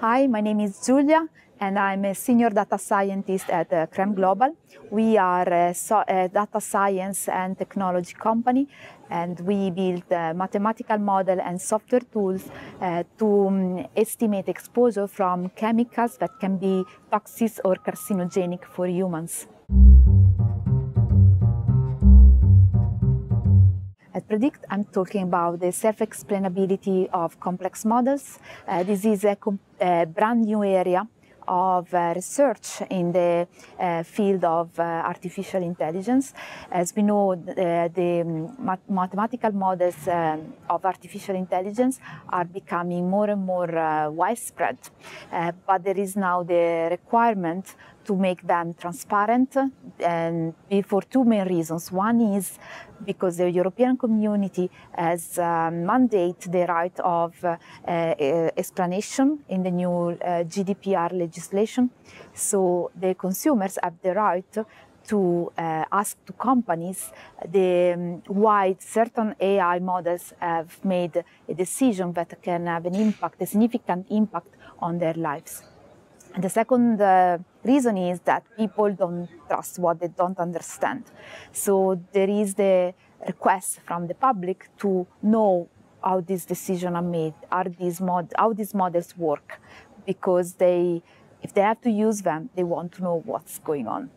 Hi, my name is Giulia and I'm a senior data scientist at uh, Creme Global. We are a, so, a, data science and technology company and we build uh, mathematical model and software tools uh, to um, estimate exposure from chemicals that can be toxic or carcinogenic for humans. At Predict, I'm talking about the self-explainability of complex models. Uh, this is a, a, brand new area of uh, research in the uh, field of uh, artificial intelligence. As we know, the, the mathematical models um, of artificial intelligence are becoming more and more uh, widespread, uh, but there is now the requirement to make them transparent and for two main reasons. One is because the European community has uh, mandate the right of uh, uh, explanation in the new uh, GDPR legislation. So the consumers have the right to uh, ask to companies the, um, why certain AI models have made a decision that can have an impact, a significant impact on their lives. And the second uh, reason is that people don't trust what they don't understand. So there is the request from the public to know how these decisions are made, are these mod- how these models work, because they, if they have to use them, they want to know what's going on.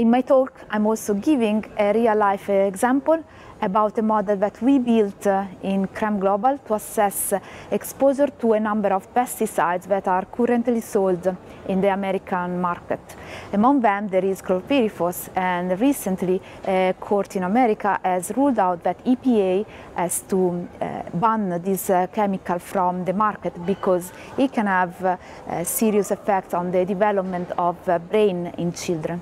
In my talk, I'm also giving a real-life example about a model that we built uh, in Creme Global to assess exposure to a number of pesticides that are currently sold in the American market. Among them, there is chlorpyrifos, and recently a court in America has ruled out that EPA has to uh, ban this uh, chemical from the market because it can have serious effects on the development of brain in children.